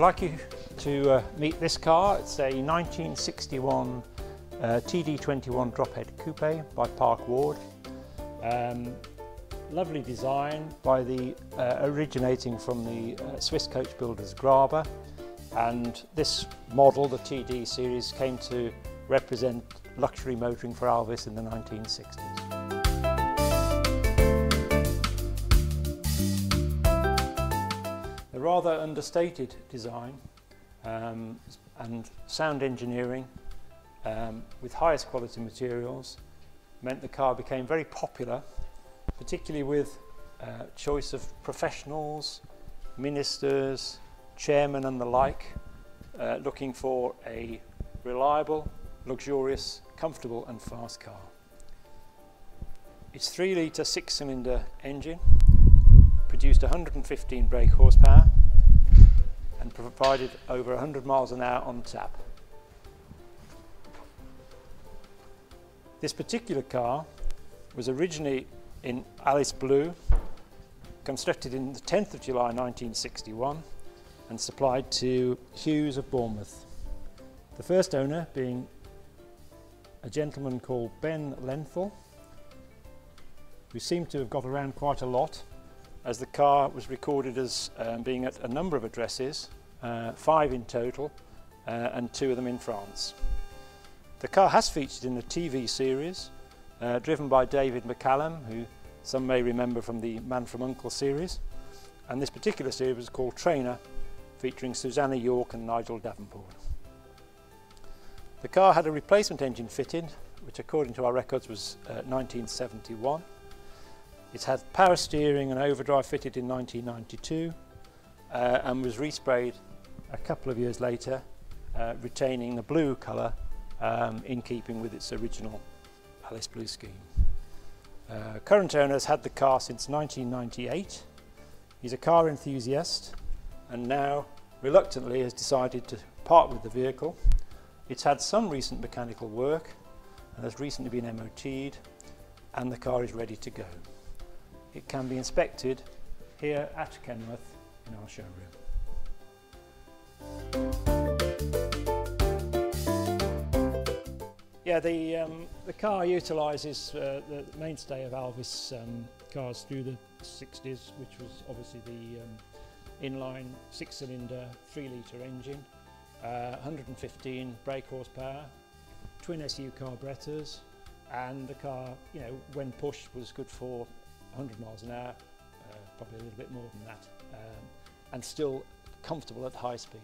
like you to uh, meet this car. It's a 1961 uh, TD21 drophead coupe by Park Ward. Um, lovely design by the uh, originating from the uh, Swiss coach builders Graber and this model, the TD series, came to represent luxury motoring for Alvis in the 1960s. The rather understated design um, and sound engineering um, with highest quality materials meant the car became very popular, particularly with uh, choice of professionals, ministers, chairmen and the like, uh, looking for a reliable, luxurious, comfortable and fast car. Its 3 litre 6 cylinder engine produced 115 brake horsepower and provided over 100 miles an hour on tap. This particular car was originally in Alice Blue, constructed in the 10th of July 1961 and supplied to Hughes of Bournemouth. The first owner being a gentleman called Ben Lenthal, who seemed to have got around quite a lot as the car was recorded as um, being at a number of addresses, uh, five in total, uh, and two of them in France. The car has featured in the TV series, uh, driven by David McCallum, who some may remember from the Man from Uncle series, and this particular series was called Trainer, featuring Susannah York and Nigel Davenport. The car had a replacement engine fitted, which according to our records was uh, 1971. It had power steering and overdrive fitted in 1992 uh, and was resprayed a couple of years later, uh, retaining the blue colour um, in keeping with its original Alice Blue scheme. Uh, current has had the car since 1998. He's a car enthusiast and now reluctantly has decided to part with the vehicle. It's had some recent mechanical work and has recently been MOT'd and the car is ready to go. It can be inspected here at Kenilworth in our showroom. Yeah, the, um, the car utilises uh, the mainstay of Alvis um, cars through the 60s, which was obviously the um, inline six-cylinder, three-litre engine, uh, 115 brake horsepower, twin SU carburetors, and the car, you know, when pushed was good for 100 miles an hour, uh, probably a little bit more than that, um, and still comfortable at high speed.